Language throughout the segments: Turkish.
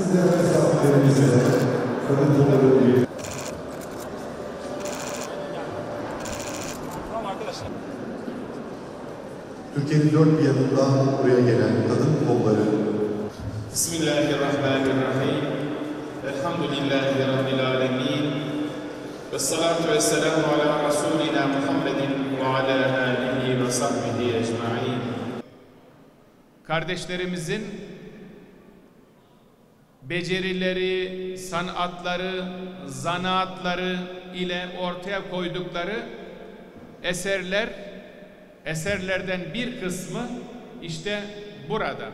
Sizler misafirlerimize, Türkiye'nin dört bir yanından buraya gelen kadın kolları Bismillahirrahmanirrahim. Elhamdülillahi Rabbil alemin. Ve salatu ve selamu ala Resulina Muhammedin ve ala alihi ve sahbihi ecma'in. Kardeşlerimizin becerileri, sanatları, zanaatları ile ortaya koydukları eserler, eserlerden bir kısmı işte burada.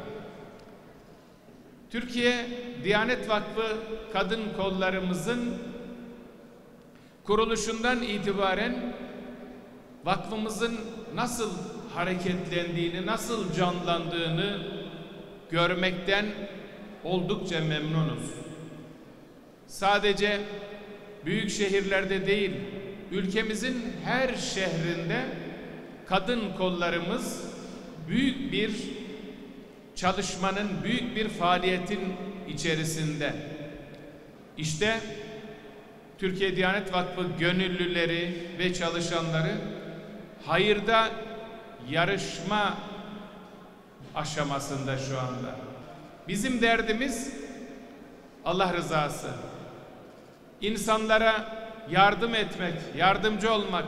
Türkiye Diyanet Vakfı kadın kollarımızın kuruluşundan itibaren vakfımızın nasıl hareketlendiğini, nasıl canlandığını görmekten oldukça memnunuz. Sadece büyük şehirlerde değil, ülkemizin her şehrinde kadın kollarımız büyük bir çalışmanın büyük bir faaliyetin içerisinde. İşte Türkiye Diyanet Vakfı gönüllüleri ve çalışanları hayırda yarışma aşamasında şu anda. Bizim derdimiz Allah rızası. İnsanlara yardım etmek, yardımcı olmak.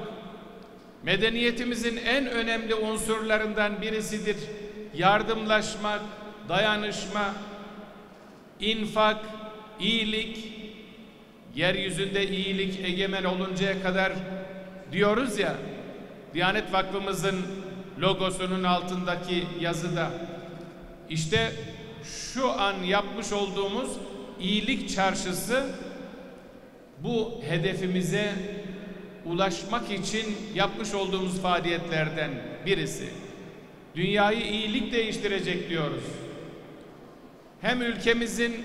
Medeniyetimizin en önemli unsurlarından birisidir. Yardımlaşmak, dayanışma, infak, iyilik, yeryüzünde iyilik egemen oluncaya kadar diyoruz ya, Diyanet Vakfımızın logosunun altındaki yazıda, işte şu an yapmış olduğumuz iyilik çarşısı bu hedefimize ulaşmak için yapmış olduğumuz faaliyetlerden birisi. Dünyayı iyilik değiştirecek diyoruz. Hem ülkemizin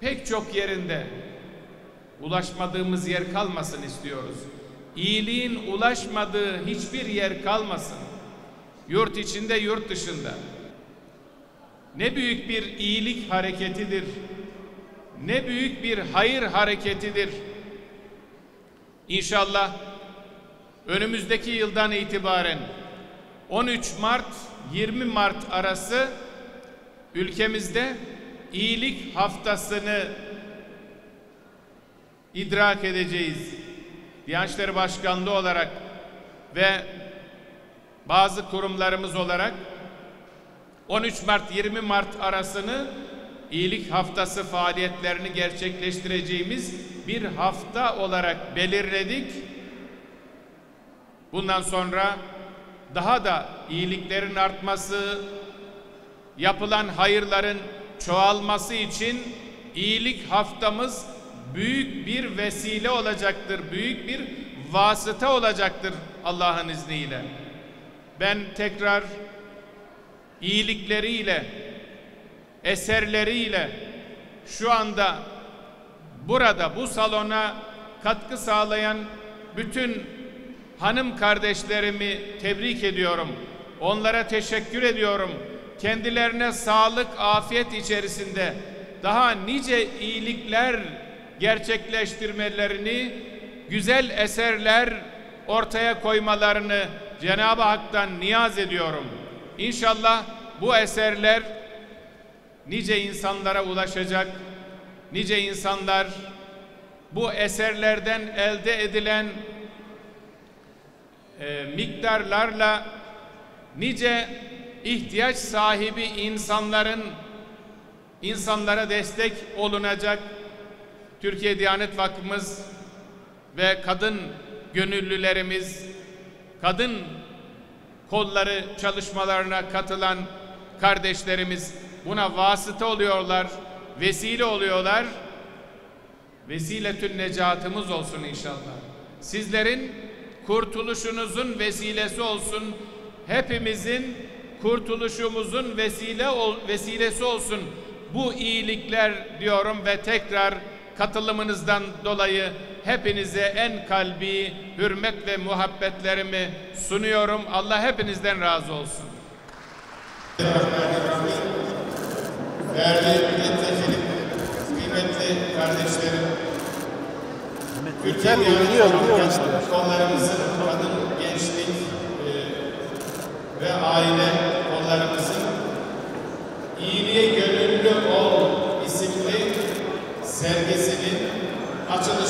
pek çok yerinde ulaşmadığımız yer kalmasın istiyoruz. İyiliğin ulaşmadığı hiçbir yer kalmasın. Yurt içinde, yurt dışında. Ne büyük bir iyilik hareketidir. Ne büyük bir hayır hareketidir. İnşallah önümüzdeki yıldan itibaren 13 Mart 20 Mart arası ülkemizde iyilik haftasını idrak edeceğiz. Diyanet Başkanlığı olarak ve bazı kurumlarımız olarak 13 Mart 20 Mart arasını iyilik haftası faaliyetlerini gerçekleştireceğimiz bir hafta olarak belirledik. Bundan sonra daha da iyiliklerin artması, yapılan hayırların çoğalması için iyilik haftamız büyük bir vesile olacaktır, büyük bir vasıta olacaktır Allah'ın izniyle. Ben tekrar iyilikleriyle, eserleriyle şu anda burada bu salona katkı sağlayan bütün hanım kardeşlerimi tebrik ediyorum. Onlara teşekkür ediyorum. Kendilerine sağlık, afiyet içerisinde daha nice iyilikler gerçekleştirmelerini, güzel eserler ortaya koymalarını Cenab-ı Hak'tan niyaz ediyorum. İnşallah bu eserler nice insanlara ulaşacak. Nice insanlar bu eserlerden elde edilen e, miktarlarla nice ihtiyaç sahibi insanların insanlara destek olunacak Türkiye Diyanet Vakfımız ve kadın gönüllülerimiz, kadın kolları çalışmalarına katılan kardeşlerimiz buna vasıta oluyorlar, vesile oluyorlar. Vesiletün necatımız olsun inşallah. Sizlerin kurtuluşunuzun vesilesi olsun. Hepimizin kurtuluşumuzun vesile ol, vesilesi olsun. Bu iyilikler diyorum ve tekrar katılımınızdan dolayı hepinize en kalbi hürmet ve muhabbetlerimi sunuyorum. Allah hepinizden razı olsun. Değerli milletvekilim, kıymetli kardeşlerim, ülkem yönetiyor konularımızın kadın, gençlik e, ve aile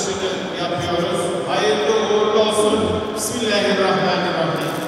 açılışını yapıyoruz. Hayırlı uğurlu olsun. Bismillahirrahmanirrahim.